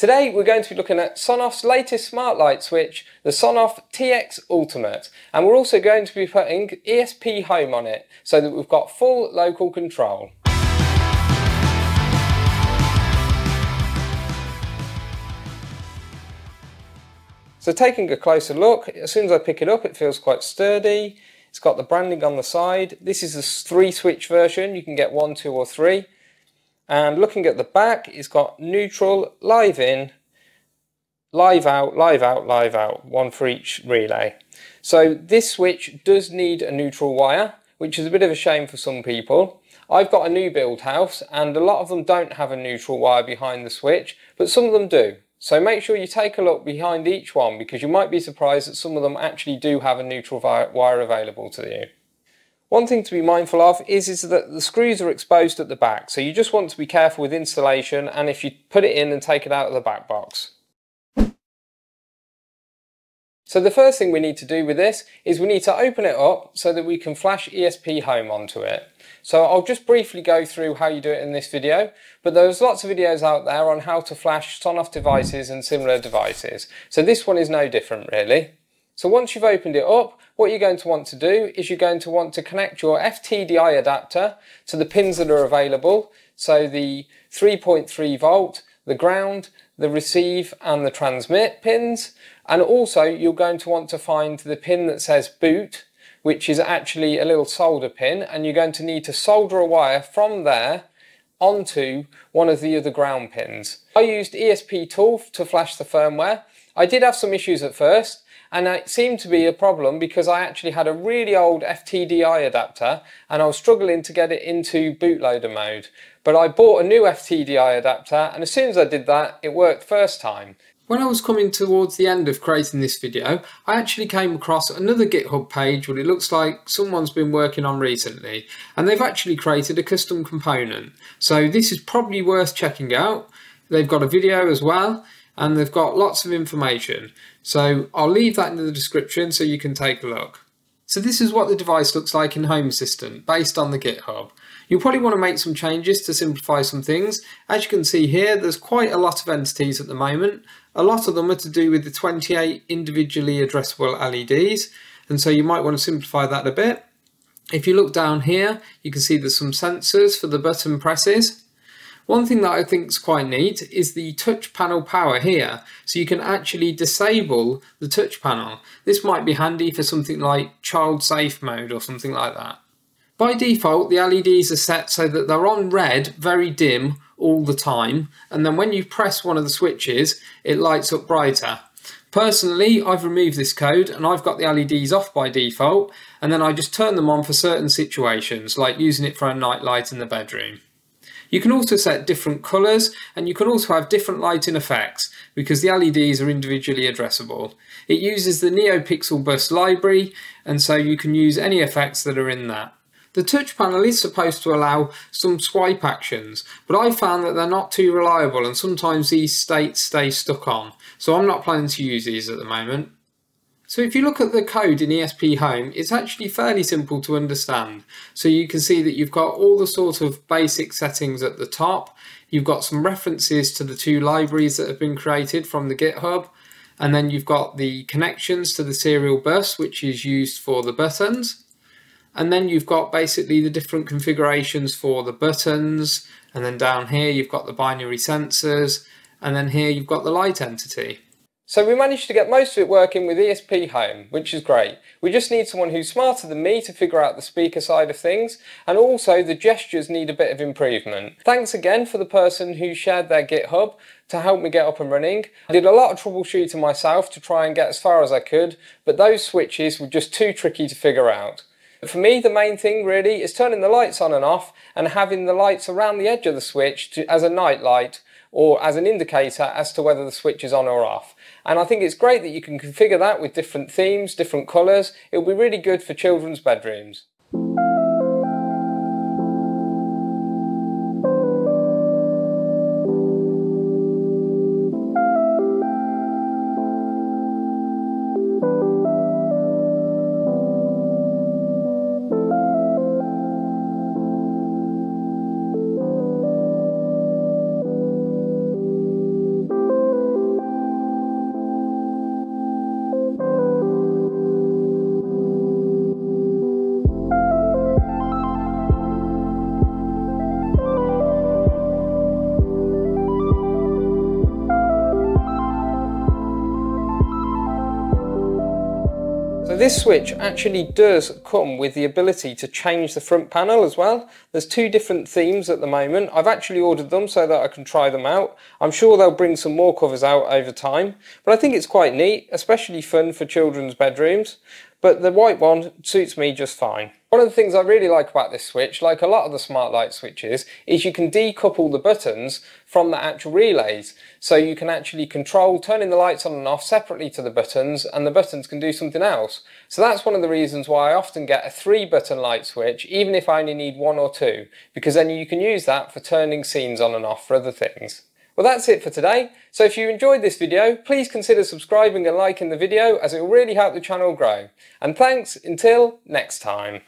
Today we're going to be looking at Sonoff's latest smart light switch, the Sonoff TX Ultimate, and we're also going to be putting ESP Home on it so that we've got full local control. So taking a closer look, as soon as I pick it up it feels quite sturdy. It's got the branding on the side. This is the three switch version, you can get one, two or three. And looking at the back, it's got neutral, live in, live out, live out, live out, one for each relay. So this switch does need a neutral wire, which is a bit of a shame for some people. I've got a new build house and a lot of them don't have a neutral wire behind the switch, but some of them do. So make sure you take a look behind each one because you might be surprised that some of them actually do have a neutral wire available to you. One thing to be mindful of is, is that the screws are exposed at the back, so you just want to be careful with installation and if you put it in and take it out of the back box. So the first thing we need to do with this is we need to open it up so that we can flash ESP Home onto it. So I'll just briefly go through how you do it in this video, but there's lots of videos out there on how to flash Sonoff devices and similar devices. So this one is no different really. So once you've opened it up, what you're going to want to do is you're going to want to connect your FTDI adapter to the pins that are available. So the 3.3 volt, the ground, the receive and the transmit pins. And also you're going to want to find the pin that says boot, which is actually a little solder pin. And you're going to need to solder a wire from there onto one of the other ground pins. I used ESP tool to flash the firmware. I did have some issues at first and it seemed to be a problem because I actually had a really old FTDI adapter and I was struggling to get it into bootloader mode. But I bought a new FTDI adapter and as soon as I did that, it worked first time. When I was coming towards the end of creating this video, I actually came across another GitHub page what it looks like someone's been working on recently and they've actually created a custom component. So this is probably worth checking out. They've got a video as well and they've got lots of information. So I'll leave that in the description so you can take a look. So this is what the device looks like in Home Assistant based on the GitHub. You'll probably want to make some changes to simplify some things. As you can see here, there's quite a lot of entities at the moment. A lot of them are to do with the 28 individually addressable LEDs, and so you might want to simplify that a bit. If you look down here, you can see there's some sensors for the button presses. One thing that I think is quite neat is the touch panel power here. So you can actually disable the touch panel. This might be handy for something like child safe mode or something like that. By default, the LEDs are set so that they're on red, very dim, all the time. And then when you press one of the switches, it lights up brighter. Personally, I've removed this code and I've got the LEDs off by default and then I just turn them on for certain situations, like using it for a night light in the bedroom. You can also set different colours and you can also have different lighting effects because the LEDs are individually addressable. It uses the NeoPixel Bus library and so you can use any effects that are in that. The touch panel is supposed to allow some swipe actions, but I found that they're not too reliable and sometimes these states stay stuck on, so I'm not planning to use these at the moment. So if you look at the code in ESP Home, it's actually fairly simple to understand. So you can see that you've got all the sort of basic settings at the top. You've got some references to the two libraries that have been created from the GitHub. And then you've got the connections to the serial bus, which is used for the buttons. And then you've got basically the different configurations for the buttons. And then down here, you've got the binary sensors. And then here you've got the light entity. So we managed to get most of it working with ESP Home, which is great. We just need someone who's smarter than me to figure out the speaker side of things, and also the gestures need a bit of improvement. Thanks again for the person who shared their GitHub to help me get up and running. I did a lot of troubleshooting myself to try and get as far as I could, but those switches were just too tricky to figure out. For me, the main thing really is turning the lights on and off and having the lights around the edge of the switch to, as a night light or as an indicator as to whether the switch is on or off. And I think it's great that you can configure that with different themes, different colours. It'll be really good for children's bedrooms. This switch actually does come with the ability to change the front panel as well. There's two different themes at the moment. I've actually ordered them so that I can try them out. I'm sure they'll bring some more covers out over time, but I think it's quite neat, especially fun for children's bedrooms. But the white one suits me just fine. One of the things I really like about this switch, like a lot of the smart light switches, is you can decouple the buttons from the actual relays. So you can actually control turning the lights on and off separately to the buttons and the buttons can do something else. So that's one of the reasons why I often get a three button light switch, even if I only need one or two, because then you can use that for turning scenes on and off for other things. Well that's it for today, so if you enjoyed this video, please consider subscribing and liking the video as it will really help the channel grow. And thanks until next time.